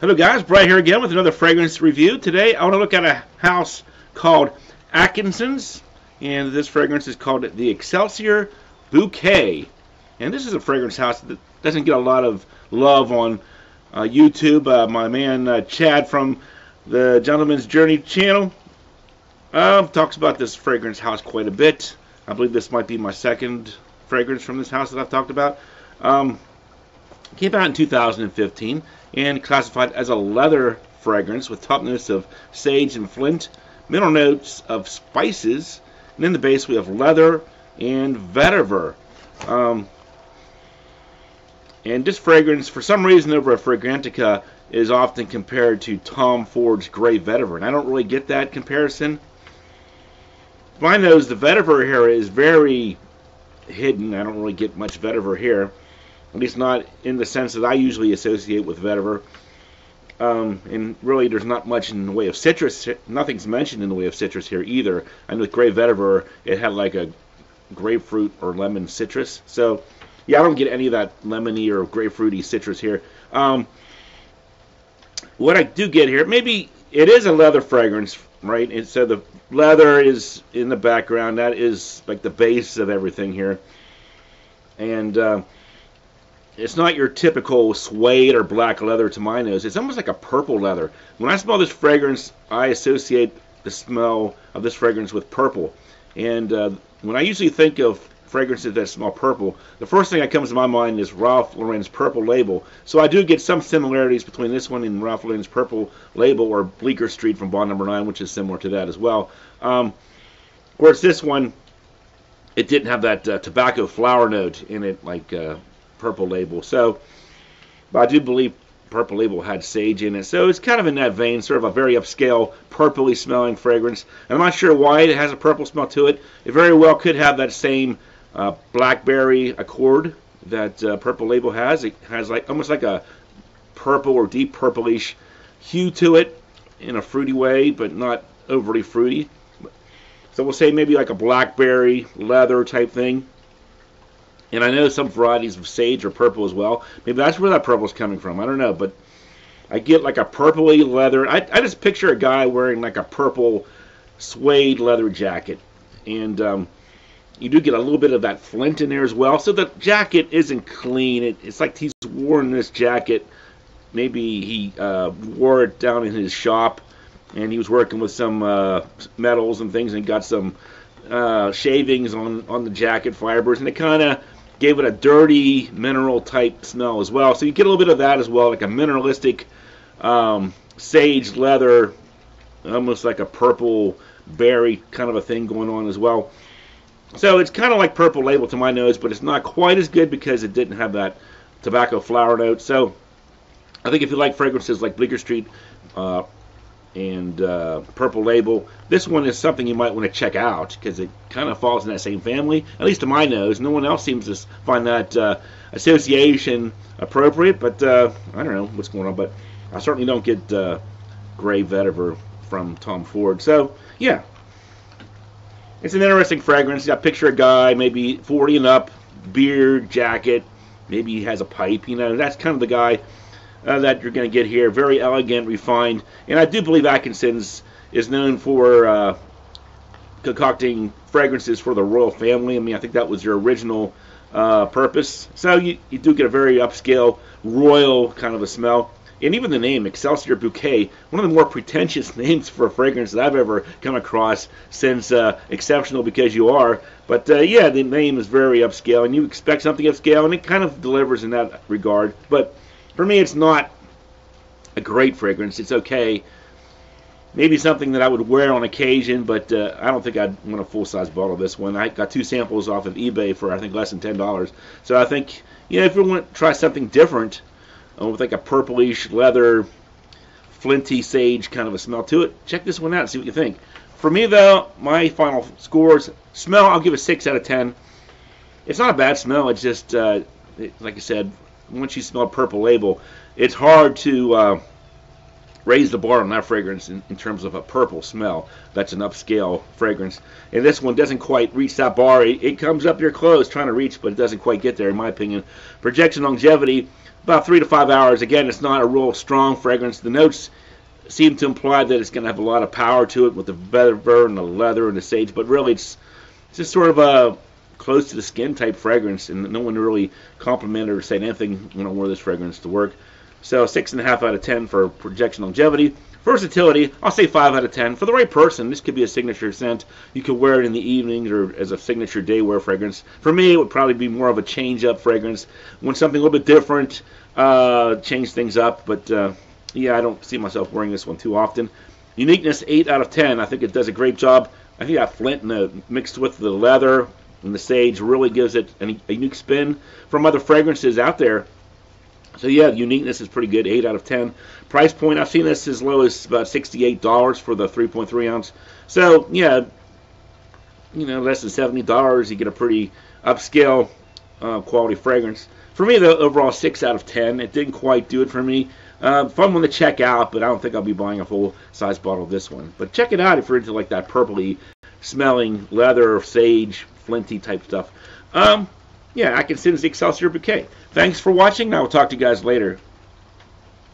Hello guys, Brian here again with another fragrance review. Today I want to look at a house called Atkinson's and this fragrance is called the Excelsior Bouquet. And this is a fragrance house that doesn't get a lot of love on uh, YouTube. Uh, my man uh, Chad from the Gentleman's Journey channel um, talks about this fragrance house quite a bit. I believe this might be my second fragrance from this house that I've talked about. Um, came out in 2015 and classified as a leather fragrance with top notes of sage and flint, middle notes of spices, and in the base we have leather and vetiver. Um, and this fragrance, for some reason over at Fragrantica, is often compared to Tom Ford's Grey Vetiver, and I don't really get that comparison. My nose, the vetiver here is very hidden. I don't really get much vetiver here at least not in the sense that I usually associate with vetiver. Um, and really, there's not much in the way of citrus. Nothing's mentioned in the way of citrus here either. And with gray vetiver, it had like a grapefruit or lemon citrus. So, yeah, I don't get any of that lemony or grapefruity citrus here. Um, what I do get here, maybe it is a leather fragrance, right? And so the leather is in the background. That is like the base of everything here. And uh, it's not your typical suede or black leather to my nose. It's almost like a purple leather. When I smell this fragrance, I associate the smell of this fragrance with purple. And uh, when I usually think of fragrances that smell purple, the first thing that comes to my mind is Ralph Lauren's purple label. So I do get some similarities between this one and Ralph Lauren's purple label or Bleecker Street from Bond Number 9, which is similar to that as well. Um, of course, this one, it didn't have that uh, tobacco flower note in it like uh, Purple Label. So, but I do believe Purple Label had sage in it. So it's kind of in that vein, sort of a very upscale, purpley smelling fragrance. I'm not sure why it has a purple smell to it. It very well could have that same uh, blackberry accord that uh, Purple Label has. It has like almost like a purple or deep purplish hue to it in a fruity way, but not overly fruity. So we'll say maybe like a blackberry leather type thing. And I know some varieties of sage are purple as well. Maybe that's where that purple is coming from. I don't know, but I get like a purpley leather. I, I just picture a guy wearing like a purple suede leather jacket, and um, you do get a little bit of that flint in there as well. So the jacket isn't clean. It, it's like he's worn this jacket. Maybe he uh, wore it down in his shop, and he was working with some uh, metals and things, and got some uh, shavings on on the jacket fibers, and it kind of gave it a dirty mineral type smell as well. So you get a little bit of that as well, like a mineralistic um, sage leather, almost like a purple berry kind of a thing going on as well. So it's kind of like purple label to my nose, but it's not quite as good because it didn't have that tobacco flower note. So I think if you like fragrances like Bleecker Street, uh, and uh, Purple Label. This one is something you might want to check out because it kind of falls in that same family, at least to my nose. No one else seems to find that uh, association appropriate, but uh, I don't know what's going on. But I certainly don't get uh, Grey Vetiver from Tom Ford. So, yeah. It's an interesting fragrance. I picture a guy, maybe 40 and up, beard, jacket, maybe he has a pipe. You know, that's kind of the guy uh, that you're going to get here. Very elegant, refined, and I do believe Atkinson's is known for uh, concocting fragrances for the royal family. I mean, I think that was your original uh, purpose. So you, you do get a very upscale, royal kind of a smell. And even the name, Excelsior Bouquet, one of the more pretentious names for a fragrance that I've ever come across since uh, Exceptional Because You Are. But uh, yeah, the name is very upscale, and you expect something upscale, and it kind of delivers in that regard. But for me, it's not a great fragrance. It's okay. Maybe something that I would wear on occasion, but uh, I don't think I'd want a full-size bottle of this one. I got two samples off of eBay for I think less than ten dollars. So I think you know if you want to try something different uh, with like a purplish leather, flinty sage kind of a smell to it, check this one out and see what you think. For me though, my final scores smell I'll give a six out of ten. It's not a bad smell. It's just uh, it, like I said, once you smell purple label, it's hard to uh, raise the bar on that fragrance in, in, terms of a purple smell. That's an upscale fragrance. And this one doesn't quite reach that bar. It, it comes up your close trying to reach, but it doesn't quite get there, in my opinion. Projection longevity, about three to five hours. Again, it's not a real strong fragrance. The notes seem to imply that it's going to have a lot of power to it with the vetiver and the leather and the sage, but really it's, it's just sort of a close to the skin type fragrance, and no one really complimented or said anything when I wore this fragrance to work. So six and a half out of ten for projection longevity. Versatility, I'll say five out of ten. For the right person, this could be a signature scent. You could wear it in the evenings or as a signature day wear fragrance. For me, it would probably be more of a change up fragrance. When something a little bit different, uh, change things up. But uh, yeah, I don't see myself wearing this one too often. Uniqueness, 8 out of 10. I think it does a great job. I think that flint the, mixed with the leather and the sage really gives it a unique spin from other fragrances out there. So yeah, uniqueness is pretty good, 8 out of 10. Price point, I've seen this as low as about $68 for the 3.3 ounce. So yeah, you know, less than $70, you get a pretty upscale uh, quality fragrance. For me, the overall 6 out of 10. It didn't quite do it for me. Uh, fun one to check out, but I don't think I'll be buying a full size bottle of this one. But check it out if you're into like that purpley smelling leather, sage, flinty type stuff. Um, yeah, Atkinson's the Excelsior Bouquet. Thanks for watching. I will talk to you guys later.